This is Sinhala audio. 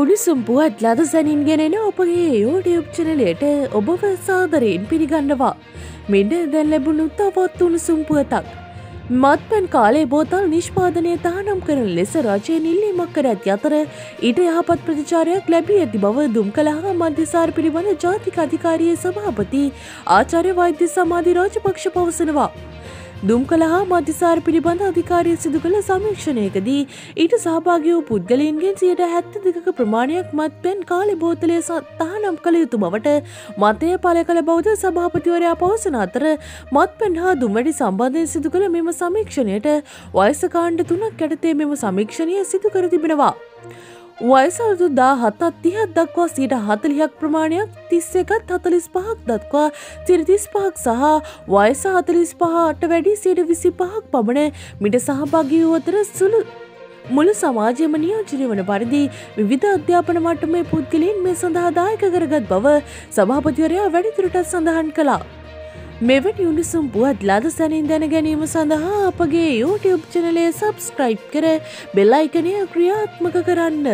උණුසුම් පුවත් ලද සැනින්ගෙනෙන ඔපගේ යෝඩියුබ් චනලයට ඔබව සාදරයෙන් පිළිගන්නවා. මෙඩ දැන් ලැබුණු තවත් උණුසුම් පුවතක්. මත්පැන් කාලේ බෝතල් නිෂ්පාදනය තහනම් කරන ලෙස රජය නිල්ලීමක් කර ඇති අතර ඊට යහපත් ප්‍රතිචාරයක් ලැබී ඇති බව දුම් කළහා මධ්‍යසාර පිළිබඳ ජාතික අධිකාරයේ සභාපති ආචාර්ය වෛද්‍ය සමාධි රාජපක්ෂ පවසනවා. දුම් කළහා මධ්‍යසාර පිළිබඳ අධිකාරය සිදු කළ සමීක්ෂණයකදී ඊට සහභාගී වූ පුද්ගලයන්ගෙන් සියට හැත්ත දෙක ප්‍රමාණයක් මත්පැන් කාලි බෝතලය තහනම් කළ යුතු බවට මතය පල කළ බෞද්ධ සභාපතිවරයා පවසන අතර මත්පැන් හා දුම්වැඩි සම්බන්ධය සිදු කළ මෙම සමීක්ෂණයට වයසකාණ්ඩ තුනක් ඇටතේ මෙම සමීක්ෂණය සිදු කර තිබෙනවා. වයසල්දු දා හතත් තිහත් දක්වා සීට හතලිහක් ප්‍රමාණයක් තිස්ස එකත් හතලිස් පහක් දක්වා තිරතිස් පහක් සහ වයස හතලිස් පහට වැඩි සීට විසි පහක් පමණ මිට සහභාගී වූ අතර සුළු මුළු සමාජයම නියෝජනය වන පරිදි විවිධ අධ්‍යාපන මට්ටමේ පුද්ගලයින් මේ සඳහා දායක කරගත් බව සභාපතිවරයා වැඩිදුරටත් සඳහන් කළා. මෙවැනි උණුසුම් පුවත් ලද සැනින් දැන ගැනීම සඳහා අපගේ YouTube චනලය සබස්ක්‍රයිබ් කර බෙල්ලයිකනය ක්‍රියාත්මක කරන්න.